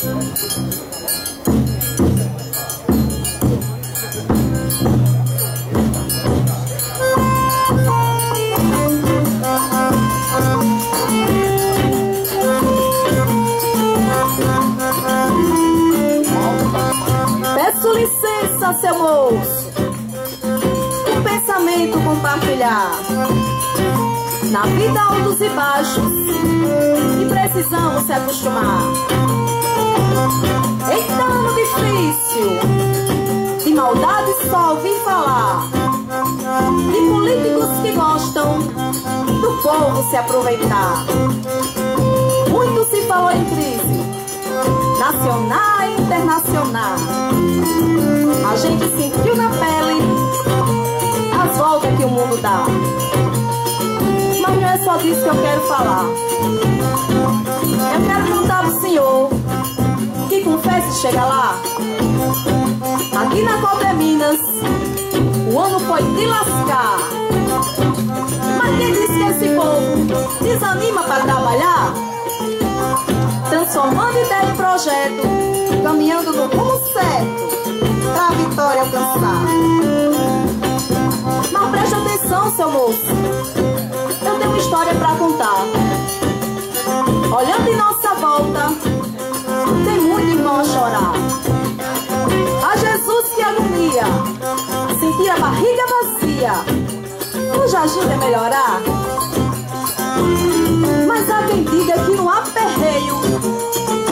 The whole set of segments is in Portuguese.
Peço licença, seu moço. Um pensamento compartilhar. Na vida altos e baixos. E precisamos se acostumar. Povo se aproveitar. Muito se falou em crise nacional e internacional. A gente sentiu na pele as voltas que o mundo dá. Mas não é só disso que eu quero falar. Eu quero contar pro senhor que confesse chega lá. Aqui na Cobra Minas, o ano foi de lascar. Mas quem disse que esse povo desanima pra trabalhar? transformando ideia em projeto, caminhando no rumo certo, pra a vitória alcançar. Mas preste atenção, seu moço, eu tenho uma história pra contar. Olhando em nossa volta, tem muito irmão a chorar. A Jesus que agonia, sentir a barriga vazia, nos ajuda a melhorar. Mas há quem diga que no aperreio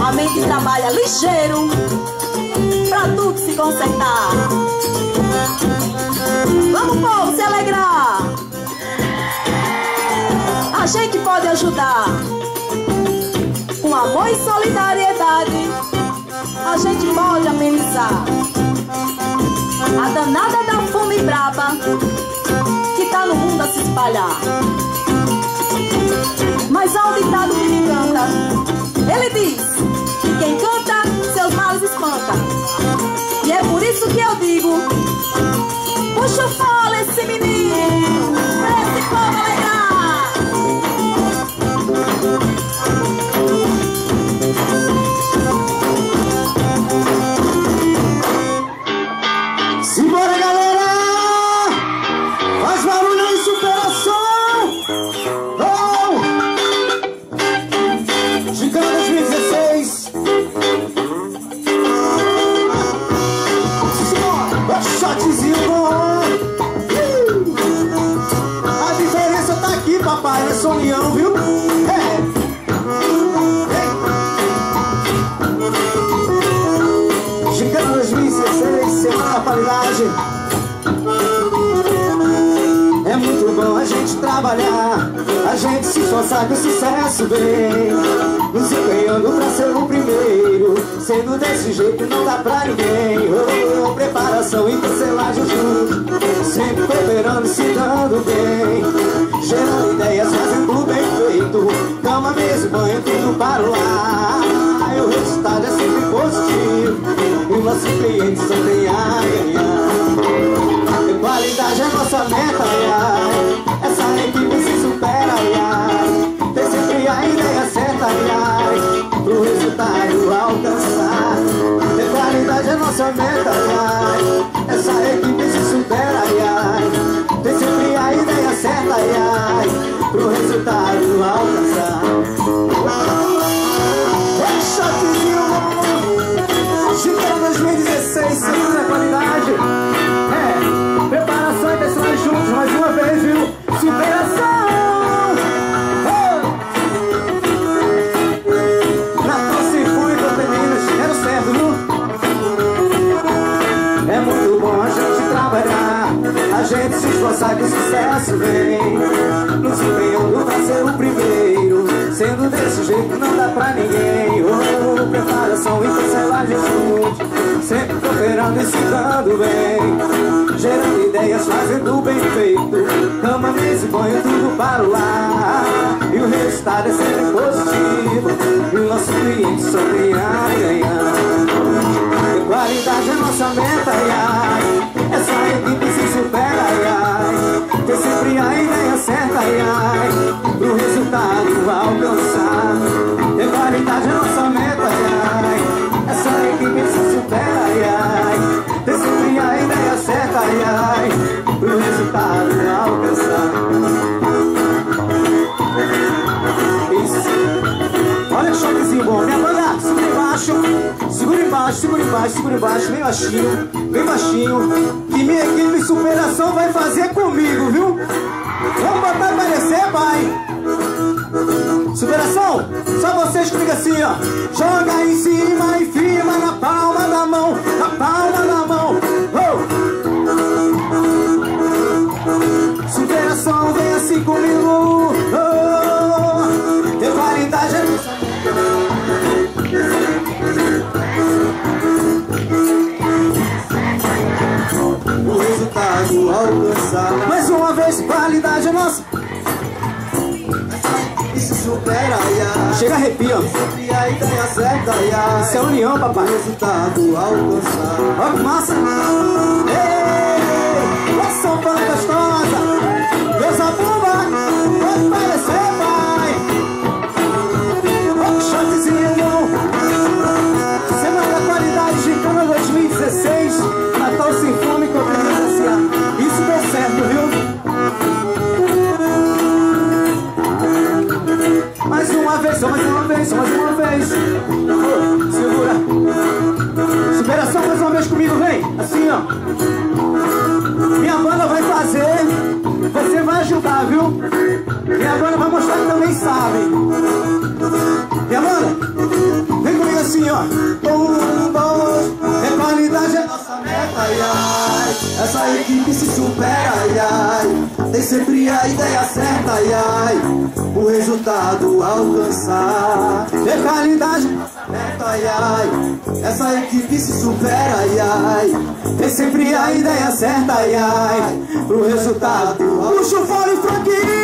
a mente trabalha ligeiro pra tudo se consertar. Vamos, povo, se alegrar. A gente pode ajudar. Com amor e solidariedade, a gente pode amenizar. A danada da fome braba que tá no mundo a se espalhar. Mas há um ditado que me encanta. Ele diz que quem canta, seus males espanta. E é por isso que eu digo: puxa o aqui, papai, é só leão, viu? É! Chicana 2016, semana da qualidade. É muito bom a gente trabalhar, a gente se esforçar que o sucesso vem. Nos empenhando pra ser o primeiro, sendo desse jeito não dá pra ninguém. Oh, preparação e tecelagem junto, sempre cooperando e se dando bem. Gerando ideias, fazendo bem feito, cama, mesa e banho, tudo para o ar. E o resultado é sempre positivo, e nosso cliente só tem a ganhar. E qualidade é nossa meta, a gente se esforçar que o sucesso vem. Nos empenhando pra ser o primeiro, sendo desse jeito não dá pra ninguém. Oh, preparação e tecelagem juntos, sempre cooperando e se dando bem. Gerando ideias, fazendo bem feito, cama, mesa e banho, tudo para o lar. E o resultado é sempre embaixo, segura embaixo, segura embaixo, bem baixinho, bem baixinho. Que minha equipe superação vai fazer comigo, viu? Vamos botar aparecer, pai. Superação, só vocês comigo assim, ó. Joga em cima e firma na palma da mão, na palma da mão. Chega arrepia. Isso é união, papai. Resultado alcançar. Ó que massa! Dois, é qualidade, é nossa meta, ai, ai. Essa equipe se supera, ai, ai. Tem sempre a ideia certa, ai, ai. O resultado alcançar. É qualidade, Meta, ai, ai. Essa equipe se supera, ai, ai. tem sempre a ideia certa, ai, ai. Pro resultado, puxa o